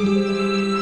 Música